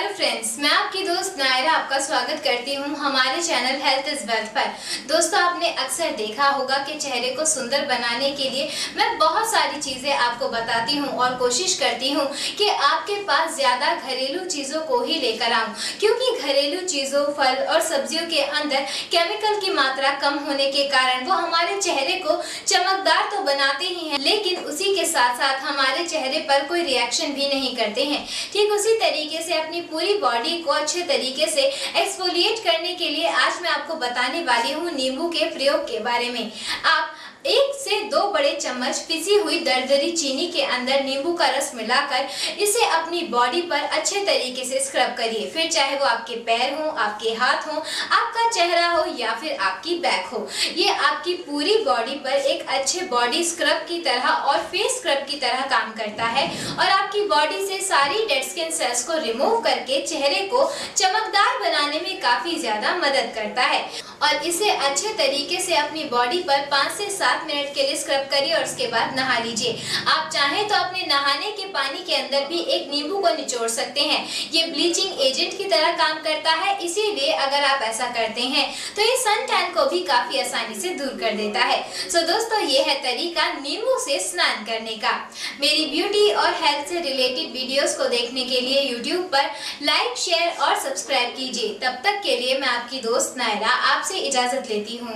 Hello friends मैं आपके नायरा आपका स्वागत करती हूँ हमारे चैनल हेल्थ इज़ वेल्थ पर। दोस्तों, आपने अक्सर देखा होगा कि चेहरे को सुंदर बनाने के लिए मैं बहुत सारी चीज़ें आपको बताती हूँ और कोशिश करती हूँ कि आपके पास ज़्यादा घरेलू चीज़ों को ही लेकर आऊँ। क्योंकि घरेलू चीज़ों, फल और सब्जियों के अंदर केमिकल की मात्रा कम होने के कारण वो हमारे चेहरे को चमकदार तो बनाते ही हैं, लेकिन उसी के साथ साथ हमारे चेहरे पर कोई रिएक्शन भी नहीं करते हैं। ठीक उसी तरीके से अपनी पूरी बॉडी को अच्छे तरीके से एक्सफोलिएट करने के लिए आज मैं आपको बताने वाली हूँ नींबू के प्रयोग के बारे में। आप एक से दो बड़े चम्मच पिसी हुई दरदरी चीनी के अंदर नींबू का रस मिलाकर इसे अपनी बॉडी पर अच्छे तरीके से स्क्रब करिए। फिर चाहे वो आपके पैर हो, आपके हाथ हो, आपका चेहरा हो या फिर आपकी बैक हो, ये आपकी पूरी बॉडी पर एक अच्छे बॉडी स्क्रब की तरह और फेस स्क्रब की तरह काम करता है। और आपकी बॉडी से सारी डेड स्किन सेल्स को रिमूव करके चेहरे को चमकदार बनाने में काफ़ी ज़्यादा मदद करता है। और इसे अच्छे तरीके से अपनी बॉडी पर पाँच से सात मिनट के लिए स्क्रब करिए और उसके बाद नहा लीजिए। आप चाहें तो अपने नहाने के पानी के अंदर भी एक नींबू को निचोड़ सकते हैं। ये ब्लीचिंग एजेंट की तरह काम करता है, इसीलिए अगर आप ऐसा करते हैं तो ये सन टैन को भी काफ़ी आसानी से दूर कर देता है। सो दोस्तों, ये है तरीका नींबू से स्नान करने का। मेरी ब्यूटी और हेल्थ से रिलेटेड वीडियोस को देखने के लिए यूट्यूब पर लाइक शेयर और सब्सक्राइब कीजिए। तब तक के लिए मैं आपकी दोस्त नायरा आपसे इजाज़त लेती हूँ।